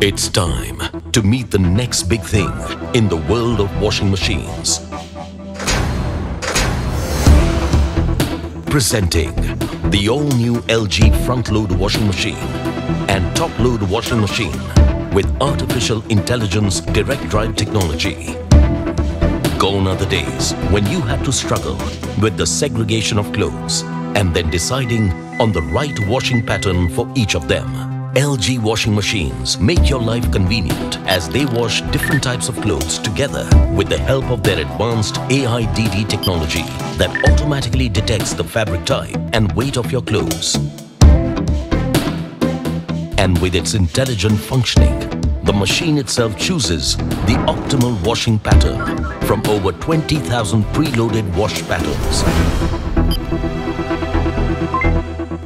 It's time to meet the next big thing in the world of washing machines. Presenting the all-new LG front-load washing machine and top-load washing machine with artificial intelligence direct drive technology. Gone are the days when you had to struggle with the segregation of clothes and then deciding on the right washing pattern for each of them. LG washing machines make your life convenient as they wash different types of clothes together with the help of their advanced AIDD technology that automatically detects the fabric type and weight of your clothes. And with its intelligent functioning, the machine itself chooses the optimal washing pattern from over 20,000 preloaded wash patterns,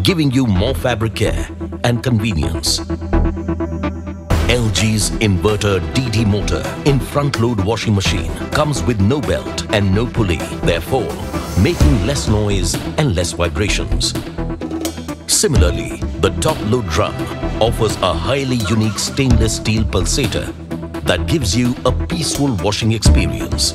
giving you more fabric care and convenience. LG's inverter DD motor in front load washing machine comes with no belt and no pulley, therefore making less noise and less vibrations. Similarly, the top load drum offers a highly unique stainless steel pulsator that gives you a peaceful washing experience.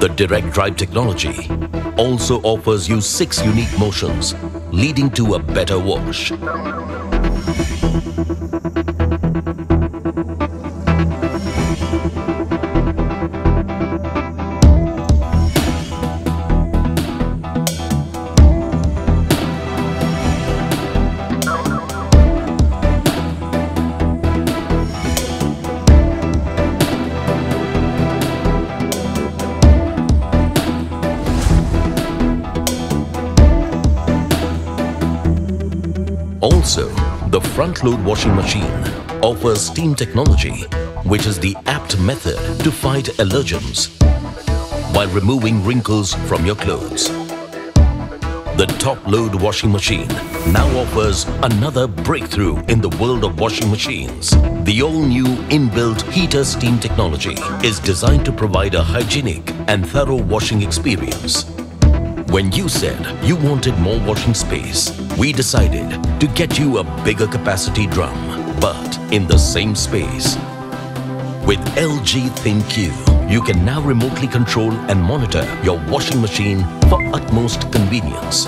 The direct drive technology also offers you six unique motions, leading to a better wash. Also, the front load washing machine offers steam technology, which is the apt method to fight allergens while removing wrinkles from your clothes. The top load washing machine now offers another breakthrough in the world of washing machines. The all-new inbuilt heater steam technology is designed to provide a hygienic and thorough washing experience. When you said you wanted more washing space, we decided to get you a bigger capacity drum, but in the same space. With LG ThinQ, you can now remotely control and monitor your washing machine for utmost convenience.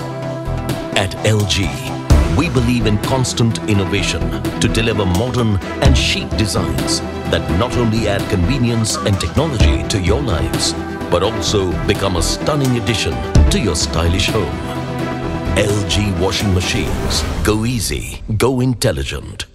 At LG, we believe in constant innovation to deliver modern and chic designs that not only add convenience and technology to your lives, but also become a stunning addition to your stylish home. LG washing machines. Go easy, go intelligent.